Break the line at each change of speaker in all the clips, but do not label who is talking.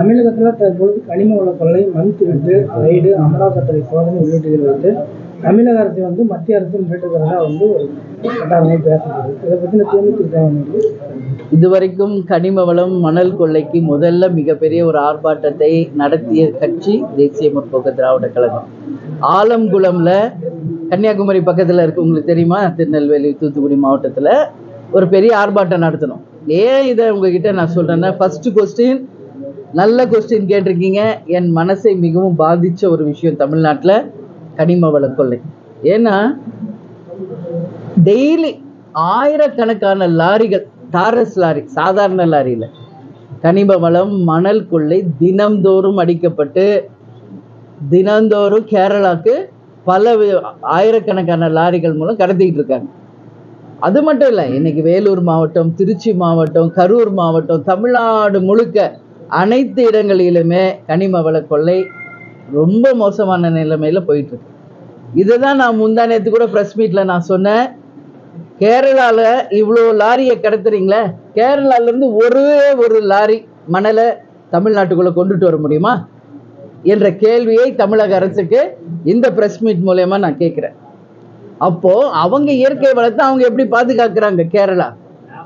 தமிழகத்தில் தற்பொழுது கனிம வள கொள்ளை மண் திருட்டு ரைடு அமலாக்கத்துறை சோதனை உள்ளிட்டதில் வந்து தமிழக அரசு வந்து மத்திய அரசு மிரட்டுகிறதா வந்து ஒரு கட்டாரமாக பேசுகிறது இதை பற்றின தேமுதிக வந்து
இதுவரைக்கும் கனிம வளம் மணல் கொள்ளைக்கு முதல்ல மிகப்பெரிய ஒரு ஆர்ப்பாட்டத்தை நடத்திய கட்சி தேசிய முற்போக்கு திராவிட கழகம். ஆலங்குளம்ல கன்னியாகுமரி பக்கத்தில் இருக்கு உங்களுக்கு தெரியுமா? திருநெல்வேலி தூத்துக்குடி மாவட்டத்தில் ஒரு பெரிய ஆர்ப்பாட்டம் நடத்தணும். ஏன் இதை உங்ககிட்ட நான் சொல்றேன்னா ஃபர்ஸ்ட் கொஸ்டின் நல்ல கொஸ்டின் கேட்டிருக்கீங்க. என் மனசை மிகவும் பாதித்த ஒரு விஷயம் தமிழ்நாட்டில் கனிம வள கொள்ளை. ஏன்னா டெய்லி ஆயிரக்கணக்கான லாரிகள் டாரஸ் லாரி சாதாரண லாரியில். கனிம வளம் மணல் கொள்ளை தினம்தோறும் அடிக்கப்பட்டு தினந்தோறும் கேரளாவுக்கு பல ஆயிரக்கணக்கான லாரிகள் மூலம் கடத்திக்கிட்டு இருக்காங்க. அது மட்டும் இல்லை இன்னைக்கு வேலூர் மாவட்டம் திருச்சி மாவட்டம் கரூர் மாவட்டம் தமிழ்நாடு முழுக்க அனைத்து இடங்களிலுமே கனிம வள கொள்ளை ரொம்ப மோசமான நிலைமையில் போயிட்டுருக்கு. இதை தான் நான் முந்தா நேற்று கூட ப்ரெஸ் மீட்டில் நான் சொன்னேன். கேரளாவில் இவ்வளோ லாரியை கடத்துறீங்களே? கேரளால இருந்து ஒரே ஒரு லாரி மணலை தமிழ்நாட்டுக்குள்ளே கொண்டுட்டு வர முடியுமா? என்ற கேள்வியை தமிழக அரசுக்கு இந்த ப்ரெஸ் மீட் மூலயமா நான் கேட்குறேன். அப்போது அவங்க இயற்கை வளத்தை அவங்க எப்படி பாதுகாக்கிறாங்க கேரளா?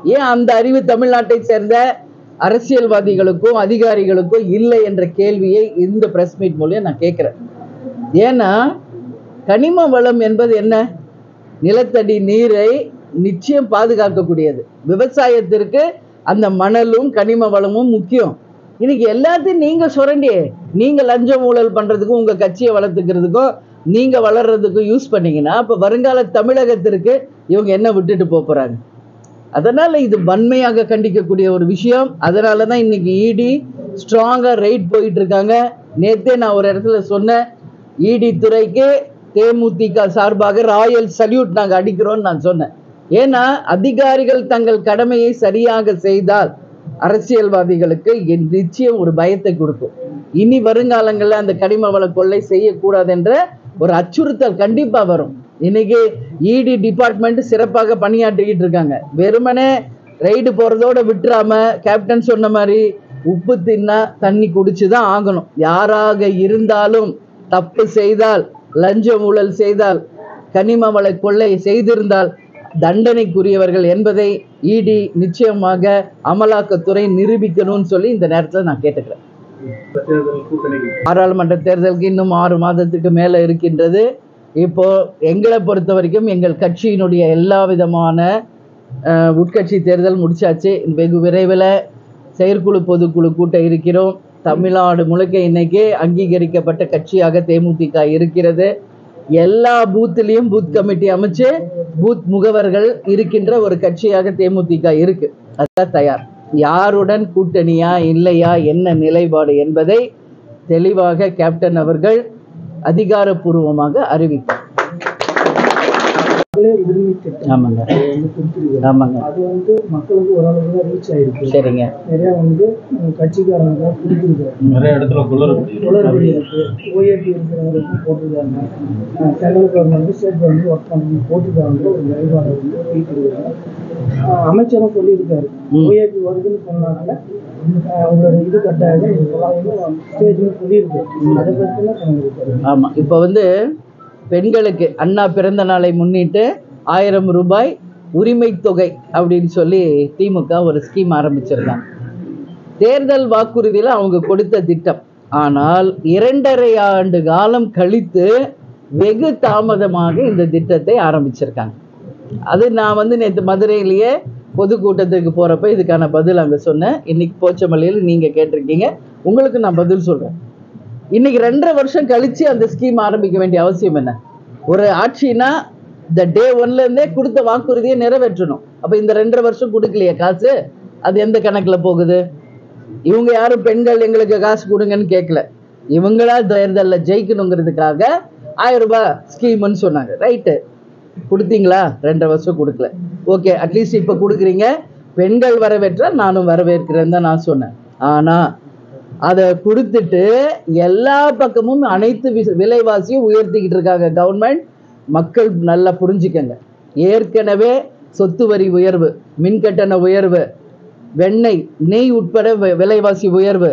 ஏன் அந்த அறிவு தமிழ்நாட்டை சேர்ந்த அரசியல்வாதிகளுக்கும் அதிகாரிகளுக்கும் இல்லை என்ற கேள்வியை இந்த பிரஸ் மீட் மூலியம் நான் கேட்குறேன். ஏன்னா கனிம வளம் என்பது என்ன? நிலத்தடி நீரை நிச்சயம் பாதுகாக்கக்கூடியது. விவசாயத்திற்கு அந்த மணலும் கனிம வளமும் முக்கியம். இன்னைக்கு எல்லாத்தையும் நீங்கள் சுரண்டி நீங்கள் லஞ்சம் ஊழல் பண்ணுறதுக்கும் உங்கள் கட்சியை வளர்த்துக்கிறதுக்கும் நீங்கள் வளர்றதுக்கும் யூஸ் பண்ணீங்கன்னா அப்போ வருங்கால தமிழகத்திற்கு இவங்க என்ன விட்டுட்டு போகிறாங்க அதனால் இது வன்மையாக கண்டிக்கக்கூடிய ஒரு விஷயம். அதனால தான் இன்னைக்கு இடி ஸ்ட்ராங்காக ரைட் போயிட்டு இருக்காங்க நேற்றே நான் ஒரு இடத்துல சொன்னேன். இடி துறைக்கு தேமுதிக சார்பாக ராயல் சல்யூட் நாங்கள் அடிக்கிறோம்னு நான் சொன்னேன். ஏன்னா அதிகாரிகள் தங்கள் கடமையை சரியாக செய்தால் அரசியல்வாதிகளுக்கு என் நிச்சயம் ஒரு பயத்தை கொடுக்கும். இனி வருங்காலங்களில் அந்த கனிம வள கொள்ளை செய்யக்கூடாது என்ற ஒரு அச்சுறுத்தல் கண்டிப்பாக வரும். இன்னைக்கு இடி டிபார்ட்மெண்ட் சிறப்பாக பணியாற்றிக்கிட்டு இருக்காங்க. வெறுமனே ரைடு போறதோட விட்டுறாம கேப்டன் சொன்ன மாதிரி உப்பு தின்னா தண்ணி குடிச்சு தான் ஆகணும். யாராக இருந்தாலும் தப்பு செய்தால் லஞ்ச ஊழல் செய்தால் கனிம வள கொள்ளை செய்திருந்தால் தண்டனைக்குரியவர்கள் என்பதை இடி நிச்சயமாக அமலாக்கத்துறை நிரூபிக்கணும்னு சொல்லி இந்த நேரத்தில் நான் கேட்டுக்கிறேன். பாராளுமன்ற தேர்தலுக்கு இன்னும் ஆறு மாதத்துக்கு மேலே இருக்கின்றது. இப்போ எங்களை பொறுத்த வரைக்கும் எங்கள் கட்சியினுடைய எல்லா விதமான உட்கட்சி தேர்தல் முடிச்சாச்சு. வெகு விரைவில் செயற்குழு பொதுக்குழு கூட்டம் இருக்கிறோம். தமிழ்நாடு முழுக்க இன்னைக்கு அங்கீகரிக்கப்பட்ட கட்சியாக தேமுதிக இருக்கிறது. எல்லா பூத்துலேயும் பூத் கமிட்டி அமைச்சு பூத் முகவர்கள் இருக்கின்ற ஒரு கட்சியாக தேமுதிக இருக்கு. அதான் தயார். யாருடன் கூட்டணியா இல்லையா என்ன நிலைப்பாடு என்பதை தெளிவாக கேப்டன் அவர்கள் அதிகாரப்பூர்வமாக
உரிமை திட்டம்.
ஆமாங்க.
அது வந்து கொடுத்துருக்காங்க
ஆமாங்க.
அது வந்து மக்களுக்கு ஓரளவுக்கு தான் ரீச் ஆயிருக்கு.
சரிங்க.
நிறைய வந்து கட்சிக்காரங்க கொடுத்துருக்காங்க
நிறைய இடத்துல குளறுபடி
இருக்கு. ஓஏபி இருக்கிறவங்களுக்கும் போட்டிருக்காங்க. Central government state government work பண்ணி போட்டிருக்காங்க. ஒரு நிலைப்பாடு வந்து போயிட்டு அமைச்சரும் சொல்லியிருக்காரு. ஓஏபி வருதுன்னு சொன்னாங்க உங்களோட இது கட்டாயம் சொல்லியிருக்கு அதை
ஆமாம் இப்போ வந்து பெண்களுக்கு அண்ணா பிறந்த நாளை முன்னிட்டு ஆயிரம் ரூபாய் உரிமை தொகை அப்படின்னு சொல்லி திமுக ஒரு ஸ்கீம் ஆரம்பிச்சிருக்காங்க. தேர்தல் வாக்குறுதியில் அவங்க கொடுத்த திட்டம். ஆனால் இரண்டரை ஆண்டு காலம் கழித்து வெகு தாமதமாக இந்த திட்டத்தை ஆரம்பிச்சிருக்காங்க. அது நான் வந்து நேற்று மதுரையிலேயே பொதுக்கூட்டத்துக்கு போகிறப்ப இதுக்கான பதில் அங்கே சொன்னேன். இன்றைக்கி போச்சமல்லியில் நீங்கள் கேட்டிருக்கீங்க. உங்களுக்கு நான் பதில் சொல்கிறேன் இன்றைக்கி ரெண்டரை வருஷம் கழித்து அந்த ஸ்கீம் ஆரம்பிக்க வேண்டிய அவசியம் என்ன? ஒரு ஆட்சினா இந்த டே ஒன்லேருந்தே கொடுத்த வாக்குறுதியை நிறைவேற்றணும். அப்போ இந்த ரெண்டரை வருஷம் கொடுக்கலையே காசு? அது எந்த கணக்கில் போகுது? இவங்க யாரும் பெண்கள் எங்களுக்கு காசு கொடுங்கன்னு கேட்கல. இவங்களா தேர்தலில் ஜெயிக்கணுங்கிறதுக்காக ஆயிரம் ரூபாய் ஸ்கீம்னு சொன்னாங்க. ரைட்டு கொடுத்தீங்களா? ரெண்டரை வருஷம் கொடுக்கல. ஓகே அட்லீஸ்ட் இப்போ கொடுக்குறீங்க. பெண்கள் வரவேற்றால் நானும் வரவேற்கிறேன்னு தான் நான் சொன்னேன். ஆனால் அதை கொடுத்துட்டு எல்லா பக்கமும் அனைத்து வி- விலைவாசியும் உயர்த்திக்கிட்டு இருக்காங்க கவர்மெண்ட் மக்கள் நல்லா புரிஞ்சுக்கங்க. ஏற்கனவே சொத்து வரி உயர்வு மின்கட்டண உயர்வு வெண்ணெய் நெய் உட்பட விலைவாசி உயர்வு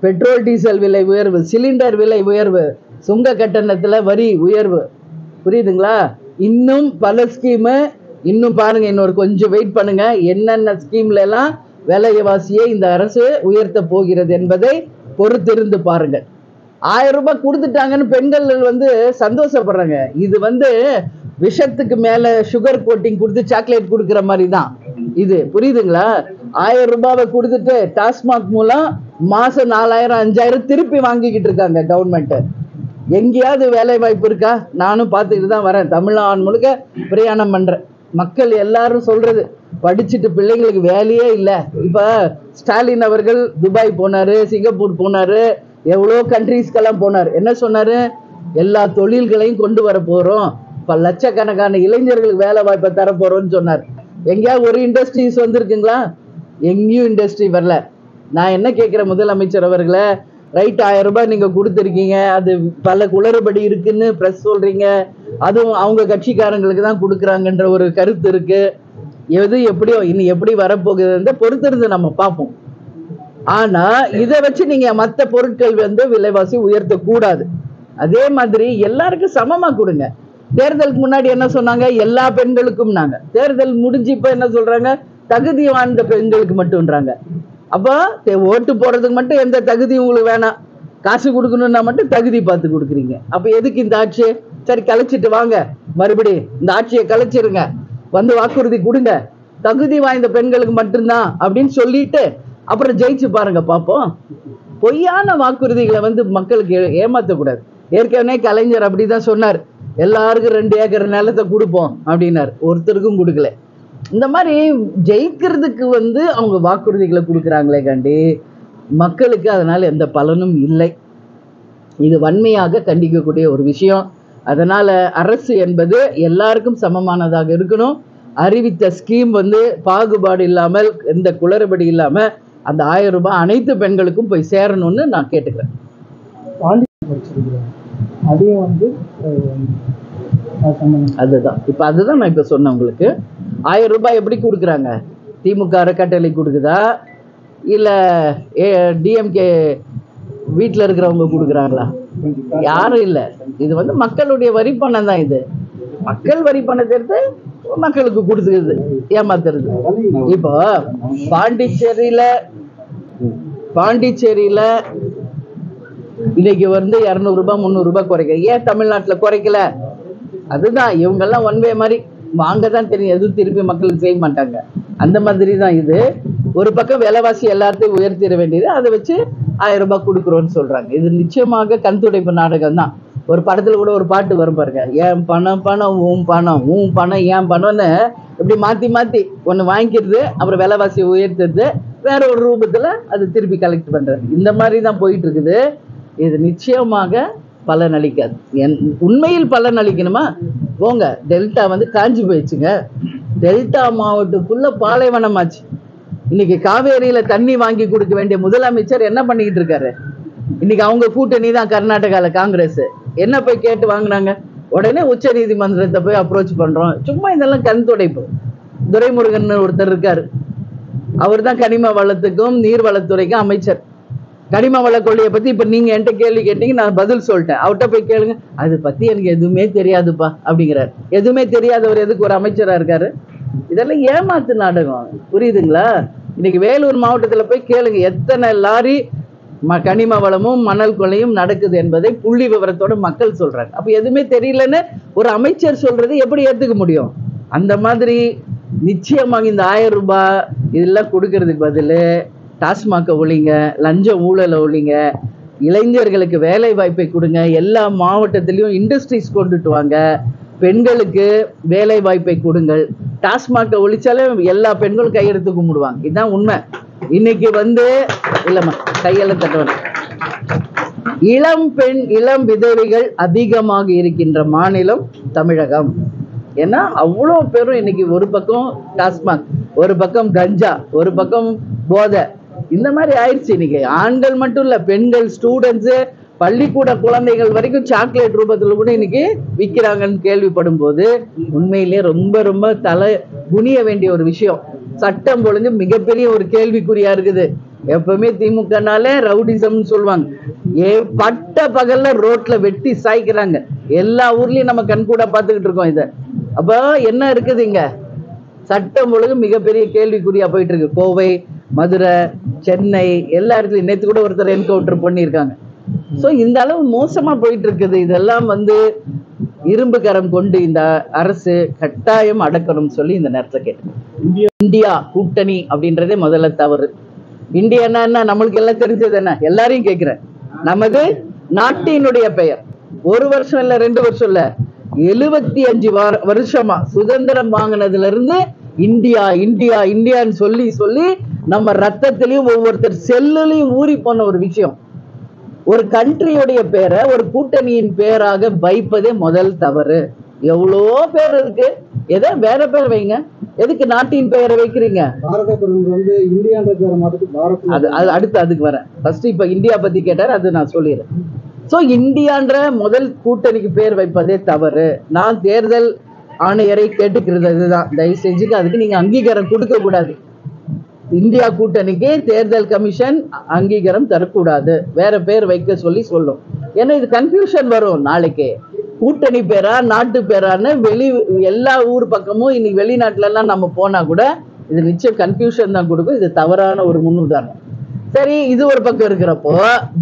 பெட்ரோல் டீசல் விலை உயர்வு சிலிண்டர் விலை உயர்வு சுங்க கட்டணத்தில் வரி உயர்வு. புரியுதுங்களா? இன்னும் பல ஸ்கீமு இன்னும் பாருங்க இன்னொரு கொஞ்சம் வெயிட் பண்ணுங்க. என்னென்ன ஸ்கீம்ல எல்லாம் விலைவாசியை இந்த அரசு உயர்த்த போகிறது என்பதை பொறுத்திருந்து பாருங்கள் ஆயிரம் ரூபாய் கொடுத்துட்டாங்கன்னு பெண்கள் வந்து சந்தோஷப்படுறாங்க. இது வந்து விஷத்துக்கு மேல சுகர் கோட்டிங் கொடுத்து சாக்லேட் கொடுக்குற மாதிரி தான் இது புரியுதுங்களா? ஆயிரம் ரூபாவை கொடுத்துட்டு டாஸ்மாக் மூலம் மாசம் நாலாயிரம் அஞ்சாயிரம் திருப்பி வாங்கிக்கிட்டு இருக்காங்க கவர்மெண்ட் எங்கேயாவது வேலை வாய்ப்பு இருக்கா? நானும் பார்த்துக்கிட்டு தான் வரேன். தமிழ்நாடு முழுக்க பிரயாணம் பண்றேன். மக்கள் எல்லாரும் சொல்றது படிச்சுட்டு பிள்ளைங்களுக்கு வேலையே இல்லை. இப்போ ஸ்டாலின் அவர்கள் துபாய் போனார் சிங்கப்பூர் போனார் எவ்வளோ கண்ட்ரீஸ்க்கெல்லாம் போனார். என்ன சொன்னார்? எல்லா தொழில்களையும் கொண்டு வர போகிறோம் இப்போ லட்சக்கணக்கான இளைஞர்களுக்கு வேலை வாய்ப்பை தர சொன்னார். எங்கேயாவது ஒரு இண்டஸ்ட்ரீஸ் வந்திருக்குங்களா? எங்கேயும் இண்டஸ்ட்ரி வரல. நான் என்ன கேட்குறேன் முதலமைச்சர் அவர்களை? ரைட் ஆயிரம் ரூபாய் நீங்க கொடுத்துருக்கீங்க. அது பல குளறுபடி இருக்குன்னு ப்ரெஸ் சொல்றீங்க. அதுவும் அவங்க கட்சிக்காரங்களுக்கு தான் கொடுக்குறாங்கன்ற ஒரு கருத்து இருக்கு. எது எப்படியோ இனி எப்படி வரப்போகுதுன்னு பொறுத்திருந்து நம்ம பார்ப்போம். ஆனா இதை வச்சு நீங்க மற்ற பொருட்கள் வந்து விலைவாசி உயர்த்த கூடாது அதே மாதிரி எல்லாருக்கும் சமமா கொடுங்க. தேர்தலுக்கு முன்னாடி என்ன சொன்னாங்க? எல்லா பெண்களுக்கும் நாங்க தேர்தல் முடிஞ்சு இப்ப என்ன சொல்றாங்க? தகுதி வாய்ந்த பெண்களுக்கு மட்டும்ன்றாங்க. அப்போ ஓட்டு போடுறதுக்கு மட்டும் எந்த தகுதியும் உங்களுக்கு வேணாம். காசு கொடுக்கணும்னா மட்டும் தகுதி பார்த்து கொடுக்குறீங்க. அப்போ எதுக்கு இந்த ஆட்சி? சரி கலைச்சிட்டு வாங்க. மறுபடி இந்த ஆட்சியை கலைச்சிருங்க. வந்து வாக்குறுதி கொடுங்க. தகுதி வாய்ந்த பெண்களுக்கு மட்டும்தான் அப்படின்னு சொல்லிட்டு அப்புறம் ஜெயிச்சு பாருங்க பார்ப்போம் பொய்யான வாக்குறுதிகளை வந்து மக்களுக்கு ஏமாற்றக்கூடாது ஏமாத்தக்கூடாது. ஏற்கனவே கலைஞர் அப்படி தான் சொன்னார். எல்லாருக்கும் ரெண்டு ஏக்கர் நிலத்தை கொடுப்போம் அப்படின்னார். ஒருத்தருக்கும் கொடுக்கல. இந்த மாதிரி ஜெயிக்கிறதுக்கு வந்து அவங்க வாக்குறுதிகளை கொடுக்குறாங்களே காண்டி. மக்களுக்கு அதனால எந்த பலனும் இல்லை. இது வன்மையாக கண்டிக்கக்கூடிய ஒரு விஷயம். அதனால அரசு என்பது எல்லாருக்கும் சமமானதாக இருக்கணும். அறிவித்த ஸ்கீம் வந்து பாகுபாடு இல்லாமல் எந்த குளறுபடி இல்லாம அந்த ஆயிரம் ரூபாய் அனைத்து பெண்களுக்கும் போய் சேரணும்னு நான் கேட்டுக்கிறேன்.
வந்து அது சம்பந்தம்
அதுதான். இப்போ அதுதான் நான் இப்போ சொன்னேன் உங்களுக்கு. ஆயிரம் ரூபாய் எப்படி கொடுக்குறாங்க? திமுக அறக்கட்டளை கொடுக்குதா? இல்லை ஏ டிஎம்கே வீட்டில் இருக்கிறவங்க கொடுக்குறாங்களா? யாரும் இல்லை. இது வந்து மக்களுடைய வரி பணம் தான் இது. மக்கள் வரி பணத்தை எடுத்து மக்களுக்கு கொடுத்துக்குது ஏமாத்துறது. இப்போ பாண்டிச்சேரியில் பாண்டிச்சேரியில் இன்னைக்கு வந்து இரநூறுபா முந்நூறுபா குறைக்க ஏன் தமிழ்நாட்டில் குறைக்கல? அதுதான் இவங்கெல்லாம் ஒன் வே மாதிரி வாங்க தான் தெரியும் எதுவும் திருப்பி மக்களுக்கு செய்ய மாட்டாங்க. அந்த மாதிரி தான் இது. ஒரு பக்கம் விலைவாசி எல்லாத்தையும் உயர்த்திட வேண்டியது அதை வச்சு ஆயிரம் ரூபாய் கொடுக்குறோன்னு சொல்றாங்க. இது நிச்சயமாக கண் துடைப்பு நாடகம் தான். ஒரு படத்துல கூட ஒரு பாட்டு வரும் பாருங்க. ஏன் பணம் பணம் உன் பணம் உன் பணம் ஏன் பணம்னு இப்படி மாத்தி மாத்தி ஒன்று வாங்கிக்கிறது அப்புறம் விலைவாசியை உயர்த்துறது வேற ஒரு ரூபத்துல அது திருப்பி கலெக்ட் பண்றது. இந்த மாதிரி தான் போயிட்டு இருக்குது. இது நிச்சயமாக பலன் அளிக்காது என் உண்மையில் பலன் அளிக்கணுமா போங்க டெல்டா வந்து காஞ்சி போயிடுச்சுங்க. டெல்டா மாவட்டத்துக்குள்ள பாலைவனம் ஆச்சு இன்னைக்கு காவேரியில தண்ணி வாங்கி கொடுக்க வேண்டிய முதலமைச்சர் என்ன பண்ணிக்கிட்டு இருக்காரு? இன்னைக்கு அவங்க கூட்டணி தான் கர்நாடகால காங்கிரஸ். என்ன போய் கேட்டு வாங்குனாங்க? உடனே உச்ச நீதிமன்றத்தை போய் அப்ரோச் பண்றோம். சும்மா இதெல்லாம் கண் துடைப்பு. துரைமுருகன் ஒருத்தர் இருக்காரு. அவர் தான் கனிம வளத்துக்கும் நீர்வளத்துறைக்கும் அமைச்சர். கனிம வள கொள்ளையை பத்தி இப்ப நீங்க என்கிட்ட கேள்வி கேட்டீங்க நான் பதில் சொல்லிட்டேன். அவர்கிட்ட போய் கேளுங்க. அது பத்தி எனக்கு எதுவுமே தெரியாதுப்பா அப்படிங்கிறார். எதுவுமே தெரியாதவர் எதுக்கு ஒரு அமைச்சரா இருக்காரு? இதெல்லாம் ஏமாத்து நாடகம். புரியுதுங்களா? இன்னைக்கு வேலூர் மாவட்டத்துல போய் கேளுங்க. எத்தனை லாரி ம கனிம வளமும் மணல் கொலையும் நடக்குது என்பதை புள்ளி விவரத்தோட மக்கள் சொல்றாங்க. அப்ப எதுவுமே தெரியலன்னு ஒரு அமைச்சர் சொல்றது எப்படி ஏத்துக்க முடியும்? அந்த மாதிரி நிச்சயமாக இந்த ஆயிரம் ரூபாய் இதெல்லாம் கொடுக்கறதுக்கு பதில் டாஸ்மாகை ஒழிங்க லஞ்சம் ஊழலை ஒழிங்க இளைஞர்களுக்கு வேலை வாய்ப்பை கொடுங்க. எல்லா மாவட்டத்திலையும் இண்டஸ்ட்ரீஸ் கொண்டுட்டு வாங்க. பெண்களுக்கு வேலை வாய்ப்பை கொடுங்கள். டாஸ்மாகை ஒழிச்சாலே எல்லா பெண்களும் கையெழுத்து கும்பிடுவாங்க. இதுதான் உண்மை. இன்னைக்கு வந்து இல்லைம்மா கையெல்லாம் தட்டவன். இளம் பெண் இளம் விதவைகள் அதிகமாக இருக்கின்ற மாநிலம் தமிழகம். ஏன்னா அவ்வளோ பேரும் இன்னைக்கு ஒரு பக்கம் டாஸ்மாக் ஒரு பக்கம் கஞ்சா ஒரு பக்கம் போதை. இந்த மாதிரி ஆயிடுச்சு. இன்னைக்கு ஆண்கள் மட்டும் இல்ல பெண்கள் ஸ்டூடெண்ட்ஸு பள்ளிக்கூட குழந்தைகள் வரைக்கும் சாக்லேட் ரூபத்தில் கூட இன்னைக்கு விற்கிறாங்கன்னு கேள்விப்படும் போது உண்மையிலே ரொம்ப ரொம்ப தலை குனிய வேண்டிய ஒரு விஷயம். சட்டம் ஒழுங்கு மிகப்பெரிய ஒரு கேள்விக்குறியா இருக்குது. எப்பவுமே திமுகனாலே ரவுடிசம்னு சொல்லுவாங்க. ஏ பட்ட பகல்ல ரோட்ல வெட்டி சாய்க்கிறாங்க. எல்லா ஊர்லயும் நம்ம கண்கூட பார்த்துக்கிட்டு இருக்கோம் இதை. அப்போ என்ன இருக்குது இங்க? சட்டம் ஒழுங்கு மிகப்பெரிய கேள்விக்குறியா போயிட்டு இருக்கு. கோவை மதுரை சென்னை எல்லா இடத்துலயும் நேற்று கூட ஒருத்தர் என்கவுண்டர் பண்ணியிருக்காங்க. ஸோ இந்த அளவு மோசமா போயிட்டு இருக்குது இதெல்லாம் வந்து இரும்பு கரம் கொண்டு இந்த அரசு கட்டாயம் அடக்கணும்னு சொல்லி இந்த நேரத்தில் கேட்டேன் இந்தியா கூட்டணி அப்படின்றதே முதல்ல தவறு. இந்தியானா என்ன நம்மளுக்கு எல்லாம் தெரிஞ்சது என்ன? எல்லாரையும் கேட்கிறேன். நமது நாட்டினுடைய பெயர். ஒரு வருஷம் இல்ல ரெண்டு வருஷம் இல்ல. எழுபத்தி அஞ்சு வார- வருஷமா சுதந்திரம் வாங்கினதுல இருந்து இந்தியா இந்தியா இந்தியான்னு சொல்லி சொல்லி நம்ம ரத்தத்திலையும் ஒவ்வொருத்தர் செல்லுலையும் ஊறி போன ஒரு விஷயம். ஒரு கண்ட்ரியுடைய பேரை ஒரு கூட்டணியின் பேராக வைப்பதே முதல் தவறு. எவ்வளோ பேர் இருக்கு? எதை? வேற பேர் வைங்க. எதுக்கு நாட்டின் பெயரை வைக்கிறீங்க?
பாரத பிரதமர் வந்து இந்தியான்ற பேரை மாத்திட்டு பாரத்
அது அது அடுத்து அதுக்கு வரேன் ஃபர்ஸ்ட் இப்போ இந்தியா பத்தி கேட்டார் அது நான் சொல்லிடுறேன். ஸோ இந்தியான்ற முதல் கூட்டணிக்கு பேர் வைப்பதே தவறு. நான் தேர்தல் ஆணையரை கேட்டுக்கிறது இதுதான். தயவு செஞ்சுக்க அதுக்கு நீங்க அங்கீகாரம் கொடுக்க கூடாது. இந்தியா கூட்டணிக்கு தேர்தல் கமிஷன் அங்கீகாரம் தரக்கூடாது. வேற பேர் வைக்க சொல்லி சொல்லும். ஏன்னா இது கன்ஃபியூஷன் வரும் நாளைக்கு. கூட்டணி பேரா நாட்டு பேரான்னு வெளி எல்லா ஊர் பக்கமும் இன்னைக்கு வெளிநாட்டுல எல்லாம் நம்ம போனா கூட இது நிச்சயம் கன்ஃபியூஷன் தான் கொடுக்கும். இது தவறான ஒரு முன்னுதாரணம். சரி இது ஒரு பக்கம் இருக்கிறப்போ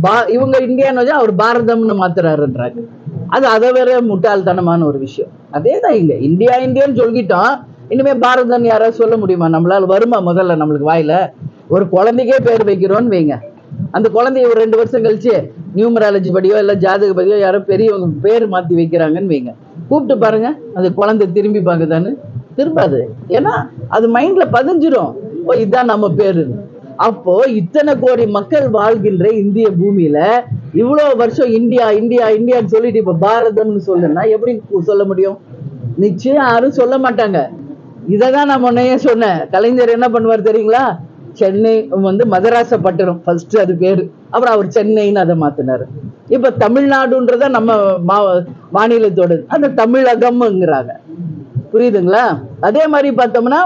பா இவங்க இந்தியான்னு வச்சா அவர் பாரதம்னு மாத்துறாருன்றாங்க. அது அதை வேற முட்டாள்தனமான ஒரு விஷயம். அதே தான் இங்க. இந்தியா இந்தியான்னு சொல்லிட்டோம். இனிமே பாரதம் யாராவது சொல்ல முடியுமா? நம்மளால வருமா முதல்ல நம்மளுக்கு வாயில? ஒரு குழந்தைக்கே பேர் வைக்கிறோன்னு வைங்க. அந்த குழந்தைய ஒரு ரெண்டு வருஷம் கழிச்சு நியூமராலஜி படியோ இல்லை ஜாதக படியோ யாரோ பெரியவங்க பேர் மாத்தி வைக்கிறாங்கன்னு வைங்க. கூப்பிட்டு பாருங்க அந்த குழந்தை திரும்பி பார்க்குதான்னு. திரும்பாது. ஏன்னா அது மைண்ட்ல பதிஞ்சிடும் ஓ இதுதான் நம்ம பேரு அப்போ இத்தனை கோடி மக்கள் வாழ்கின்ற இந்திய பூமியில இவ்வளவு வருஷம் இந்தியா இந்தியா இந்தியான்னு சொல்லிட்டு இப்ப பாரதம்னு சொல்லுன்னா எப்படி சொல்ல முடியும்? நிச்சயம் யாரும் சொல்ல மாட்டாங்க. இதை தான் நான் முன்னையே சொன்னேன். கலைஞர் என்ன பண்ணுவார் தெரியுங்களா? சென்னை வந்து மதராசப்பட்டினம். ஃபர்ஸ்ட் அது பேரு. அப்புறம் அவர் சென்னைன்னு அதை மாத்தினாரு. இப்ப தமிழ்நாடுன்றத நம்ம மா மாநிலத்தோட அந்த தமிழகம்ங்கிறாங்க. புரியுதுங்களா? அதே மாதிரி பார்த்தோம்னா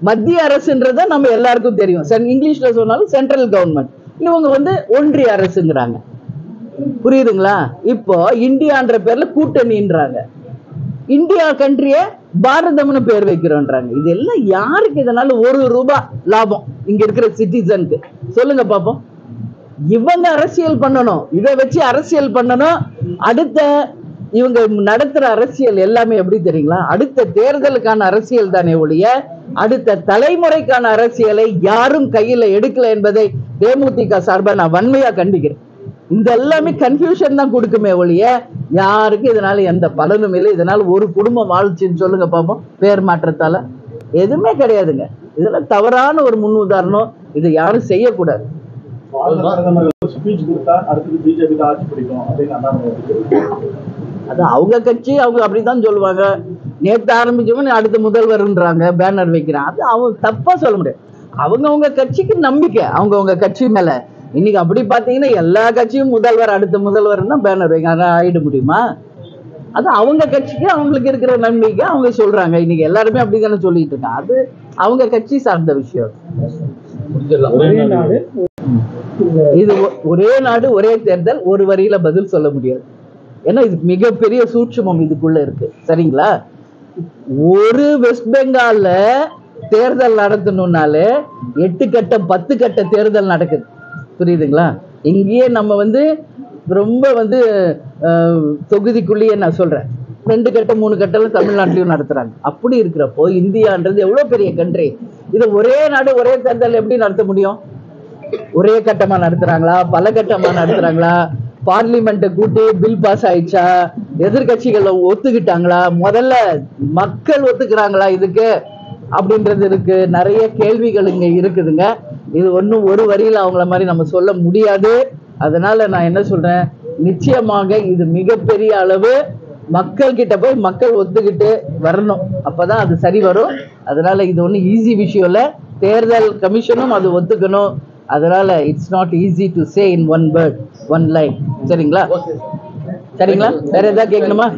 மத்திய அரசுன்றத நம்ம எல்லாருக்கும் தெரியும். இங்கிலீஷ்ல சொன்னாலும் சென்ட்ரல் கவர்மெண்ட் இவங்க வந்து ஒன்றிய அரசுங்கிறாங்க. புரியுதுங்களா? இப்போ இந்தியான்ற பேர்ல கூட்டணின்றாங்க. இந்தியா கண்ட்ரிய பாரதம்னு பேர் வைக்கிறோன்றாங்க. இதெல்லாம் யாருக்கு இதனால ஒரு ரூபாய் லாபம்? இங்க இருக்கிற சிட்டிசனுக்கு சொல்லுங்க பாப்போம். இவங்க அரசியல் பண்ணணும். இதை வச்சு அரசியல் பண்ணணும். அடுத்த இவங்க நடத்துற அரசியல் எல்லாமே எப்படி தெரியுங்களா? அடுத்த தேர்தலுக்கான அரசியல் தானே ஒழிய அடுத்த தலைமுறைக்கான அரசியலை யாரும் கையில எடுக்கல என்பதை தேமுதிக சார்பா நான் வன்மையா கண்டிக்கிறேன். இந்த எல்லாமே கன்ஃபியூஷன் தான் கொடுக்குமே ஒழிய யாருக்கும் இதனால எந்த பலனும் இல்லை. இதனால ஒரு குடும்பம் வாழ்ச்சின்னு சொல்லுங்க பாப்போம். பேர் மாற்றத்தால. எதுவுமே கிடையாதுங்க. இதெல்லாம் தவறான ஒரு முன் உதாரணம் இதை யாரும் செய்யக்கூடாது. அது அவங்க கட்சி அவங்க அப்படிதான் சொல்லுவாங்க. நேத்து ஆரம்பிச்சவங்க அடுத்த முதல்வர்ன்றாங்க பேனர் வைக்கிறான். அது அவங்க தப்பா சொல்ல முடியாது. அவங்கவுங்க கட்சிக்கு நம்பிக்கை. அவங்கவுங்க கட்சி மேல. இன்னைக்கு அப்படி பாத்தீங்கன்னா எல்லா கட்சியும் முதல்வர் அடுத்த முதல்வர்னா பேனர் வைங்க. அதை ஆயிட முடியுமா? அது அவங்க கட்சிக்கு அவங்களுக்கு இருக்கிற நம்பிக்கை அவங்க சொல்றாங்க. இன்னைக்கு எல்லாருமே அப்படிதானே சொல்லிட்டு இருக்காங்க. அது அவங்க கட்சி சார்ந்த விஷயம்.
ஒரே நாடு.
இது ஒரே நாடு ஒரே தேர்தல் ஒரு வரியில பதில் சொல்ல முடியாது. ஏன்னா இது மிகப்பெரிய சூட்சுமம் இதுக்குள்ள இருக்கு. சரிங்களா? ஒரு வெஸ்ட் பெங்கால்ல தேர்தல் நடத்தணும்னாலே எட்டு கட்ட பத்து கட்ட தேர்தல் நடக்குது. புரியுதுங்களா? இங்கேயே நம்ம வந்து ரொம்ப வந்து தொகுதிக்குள்ளேயே நான் சொல்றேன். ரெண்டு கட்டம் மூணு கட்டம் தமிழ்நாட்டிலையும் நடத்துறாங்க. அப்படி இருக்கிறப்போ இந்தியான்றது எவ்வளோ பெரிய கண்ட்ரி இதை ஒரே நாடு ஒரே தேர்தல் எப்படி நடத்த முடியும்? ஒரே கட்டமா நடத்துறாங்களா? பல கட்டமாக நடத்துறாங்களா? பார்லிமெண்ட்டை கூட்டி பில் பாஸ் ஆயிடுச்சா? எதிர்கட்சிகள் ஒத்துக்கிட்டாங்களா? முதல்ல மக்கள் ஒத்துக்கிறாங்களா இதுக்கு? அப்படின்றது இருக்கு. நிறைய கேள்விகள் இங்க இருக்குதுங்க. இது ஒன்றும் ஒரு வரியில அவங்கள மாதிரி நம்ம சொல்ல முடியாது. அதனால நான் என்ன சொல்றேன்? நிச்சயமாக இது மிகப்பெரிய அளவு மக்கள் கிட்ட போய் மக்கள் ஒத்துக்கிட்டு வரணும். அப்பதான் அது சரி வரும். அதனால இது ஒன்றும் ஈஸி விஷயம் இல்லை. தேர்தல் கமிஷனும் அது ஒத்துக்கணும். அதனால it's not easy to say in one word one line சரிங்களா? சரிங்களா? வேற ஏதாவது கேட்கணுமா?